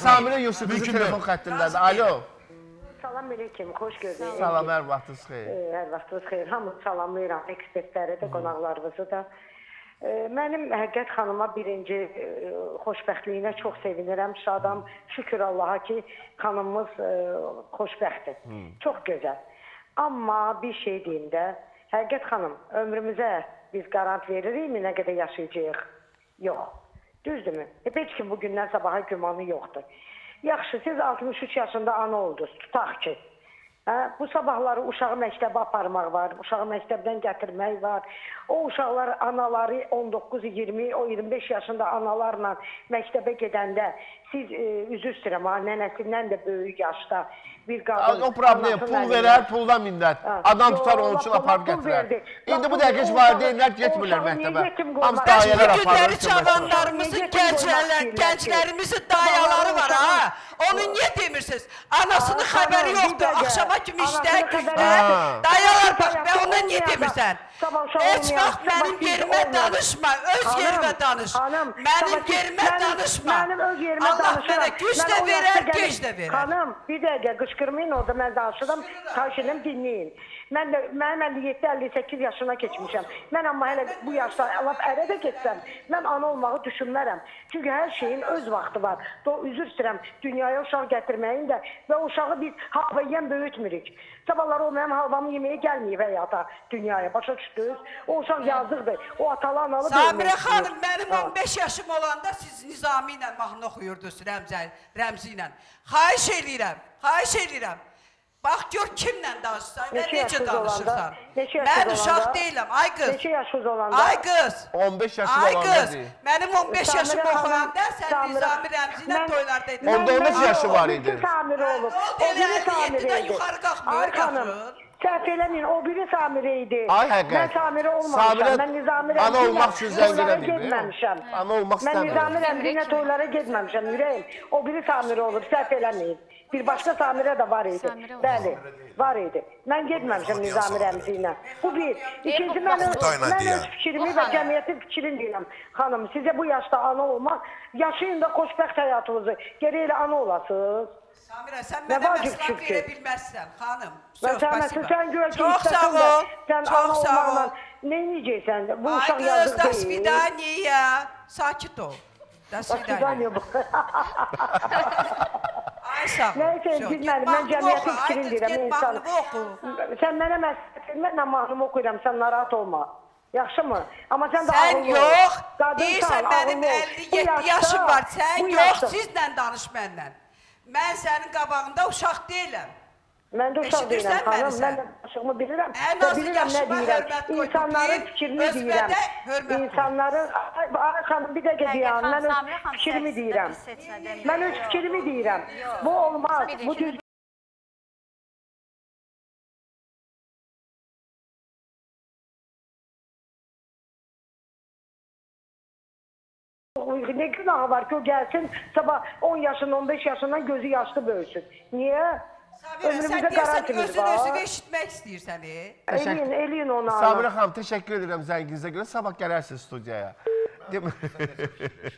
Samirə Mümkün telefon xəttindədir. Alo. Salam əleykum, xoş gördük. Salam, hər vaxtınız xeyir. Hər vaxtınız xeyir. Hamı salamlayıram, ekspertləri də, qonaqlarınızı da. E, Mənim Həqiqət xanıma birinci e, xoşbəxtliyinə çox sevinirəm. Şadam. Şükür Allaha ki, xanımımız e, xoşbəxtdir. Çox gözəl. Amma bir şey deyim də, Həqiqət xanım, ömrümüzə biz qarant veririkmi nə qədər yaşayacağıq? Yox. Düzdürmü? Heç kim bu gündən sabaha gümanı yoxdur. Yaxşı, siz 63 yaşında ana oldunuz, tutaq ki. Hə, bu sabahları uşağı məktəbə aparmaq var, uşağı məktəbdən gətirmək var. O uşaqlar anaları 19, 20, o 25 yaşında analarla məktəbə gedəndə siz e, üzr istəyirəm, nənəsindən də böyük yaşda bir qadın O problem, pul verər, puldan minnət. Adam tutar onun üçün aparıb gətirər. İndi bu o valideynlər getmirlər məktəbə. Hamısı qoymaq? Bəs bu dayələr aparır. günləri cavanlarımızın, gənclər, gənclərimizin dayaları var ha. Onu niyə demirsiniz? Anasının xəbəri yoxdur. Axşama kimi xəbəri yoxdur. Dayalar bax, ben ona niyə demirsən? Heç vaxt mənim yerimə. Danışma, öz Xanım, yerimə danış. xanım, Mənim sabah siz- yerimə mənim- danışma. Mənim öz yerimə Allah danışıram. mənə güc Mən də o verər, yaşda gəlib- gec də verər. Xanım, bir dəqiqə qışqırmayın orada mən danışıram. Xahiş edirəm dinləyin. Mən də mənim 57-58 yaşına keçmişəm. Mən amma hələ bu yaşda lap ərə də getsəm, mən ana olmağı düşünmərəm. Çünki hər şeyin öz vaxtı var. Do üzr istəyirəm, dünyaya uşaq gətirməyin də və uşağı biz hava yeyən böyütmürük. Sabahlar o mənim halvamı yeməyə gəlməyib həyata, dünyaya. Başa düşdünüz? O uşaq yazıqdır. O atalı analı böyümək xanım, mənim Ha. 15 yaşım olanda siz Nizami ilə mahnı oxuyurdunuz Rəmzə, Rəmzi ilə. Xahiş eləyirəm, xahiş eləyirəm. Bax gör kimlə danışsan və necə danışırsan. Mən uşaq deyiləm, ay qız. Neçə yaşınız olanda? Ay qız. 15 yaşında Ay olanda qız, deyil. mənim 15 yaşım oxuyanda sən Nizami Rəmzi ilə toylarda idin. Onda Mən- 13 mən- yaşı var idi. Samiri olub. O Samiri yeddidən idi. yuxarı qalxmır, Ay xanım, qalxır. Səhv eləməyin, o biri Samiri idi. Ay həqiqət. Mən Samiri olmamışam. Samirə mən Nizami ana olmaq üçün zəng eləməyib, getməmişəm. Ana olmaq Mən istəmirəm. Nizami Rəmzi ilə toylara getməmişəm, ürəyim. O biri Samiri olub, səhv eləməyin. Bir başqa Samirə də var idi. Samirə. Bəli, var idi. Mən getməmişəm Nizami Rəmzi ilə. Bu bir. İkinci mən mən öz fikrimi və cəmiyyətin fikrini deyirəm. Xanım, sizə bu yaşda ana olmaq, yaşayın da xoşbəxt həyatınızı. Gərək elə ana olasınız. Samirə, sən Nə mənə məsləhət verə bilməzsən, xanım. Sən məsələn, sən gör ki, istəsən də. Sən ana sağ ol. olmaqla nə edəcəksən? Bu Ay uşaq qız, yazıq da deyil. svidaniya. Sakit ol. Da svidaniya. Svidaniya bu. Ay sağ ol. Nəysə, Get mən cəmiyyətin fikrini deyirəm, get insan. mahnını oxu. Sən mənə məsləhət vermə, mən mahnımı oxuyuram, sən narahat olma. Yaxşımı? Amma sən də Sən ağıllı ol. yox, Qadınsan, deyirsən mənim ağıllı ol. Bu 57 yaşda- yaşım var, bu sən yox, sizlə danış mənlə. Mən sənin qabağında uşaq deyiləm. Mən də uşaq deyirəm, xanım. Mən də başımı bilirəm. Ən azı bilirəm nə yaşıma deyirəm. hörmət qoy, İnsanların fikrini deyirəm. İnsanların... Ay, xanım, bir dəqiqə xanım, Mən öz fikrimi deyirəm. Mən öz fikrimi deyirəm. Bu olmaz. Bu iki- Ne günahı var ki o gelsin sabah 10 yaşın 15 yaşından gözü yaşlı böyüsün. Niye? Samirə, sən Ömrümüzdə deyirsən garantimiz özün var. özünü eşitmək istəyirsən, e? Eləyin, eləyin onu. Samirə xanım, təşəkkür edirəm zənginizə görə. Sabah gələrsiniz studiyaya. Değil mi?